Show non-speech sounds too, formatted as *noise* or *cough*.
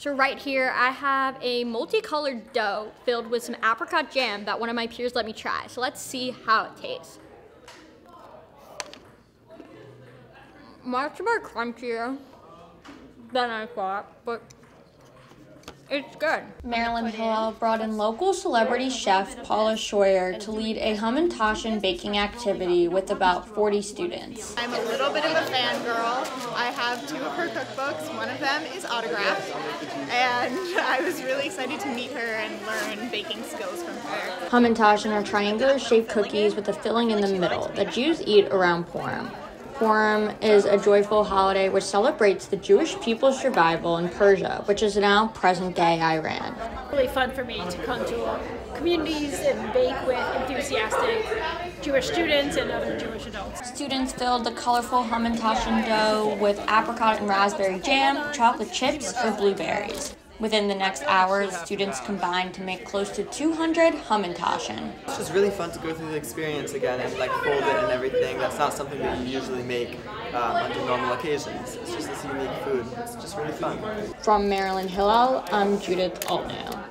So right here, I have a multicolored dough filled with some apricot jam that one of my peers let me try. So let's see how it tastes. Much more crunchier than I thought, but it's good. Maryland Hillel brought in local celebrity chef Paula Shoyer to lead a Hamantaschen baking activity with about 40 students. I'm a little bit of a fangirl. I have two of her cookbooks. One of them is autographed, and *laughs* I was really excited to meet her and learn baking skills from her. Hamantaschen are triangular shaped cookies with a filling in the middle that Jews eat around Purim. Purim is a joyful holiday which celebrates the Jewish people's survival in Persia, which is now present day Iran. Really fun for me to come to communities and bake with enthusiastic Jewish students and other Jewish adults. Students filled the colorful Hamantaschen dough with apricot and raspberry jam, chocolate chips, or blueberries. Within the next hour, students combined to make close to 200 Hamantaschen. It's just really fun to go through the experience again and like fold it and everything. That's not something that you usually make um, under normal occasions. It's just this unique food. It's just really fun. From Maryland Hillel, I'm Judith Altneu.